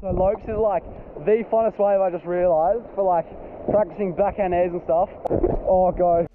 So Lopes is like the funnest wave I just realised for like practicing backhand airs and stuff. Oh god.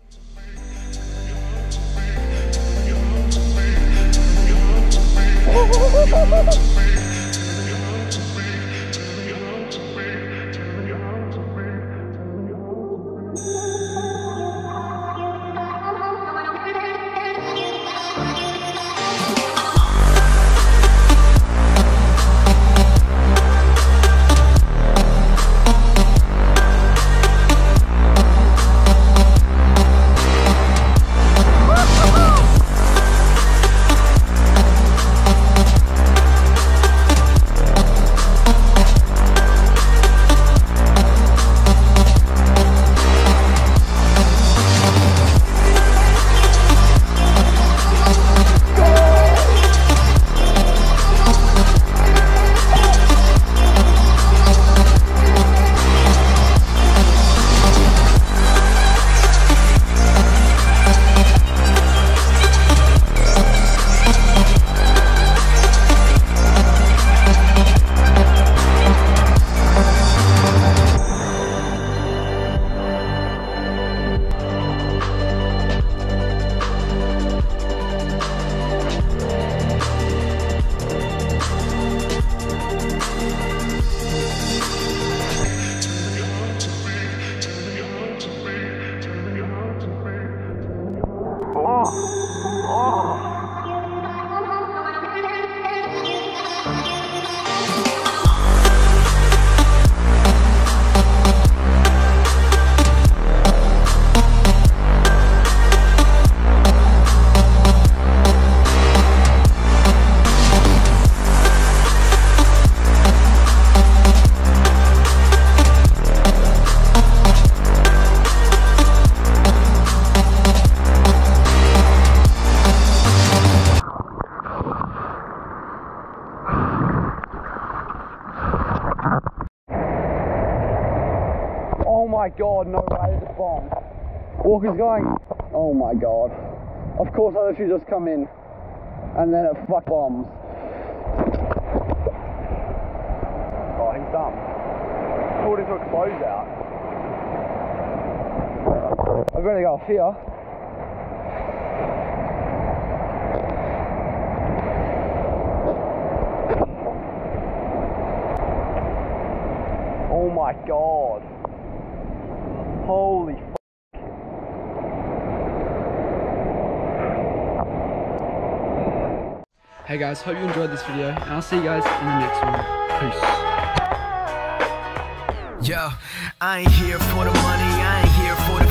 My god, no way, it's a bomb. Walker's going, oh my god. Of course I literally just come in and then it fuck bombs. Oh, he's dumb. Pulled into a closeout. I better go off here. Oh my god. Holy f- Hey guys, hope you enjoyed this video, and I'll see you guys in the next one. Peace. Yo, I ain't here for the money, I ain't here for the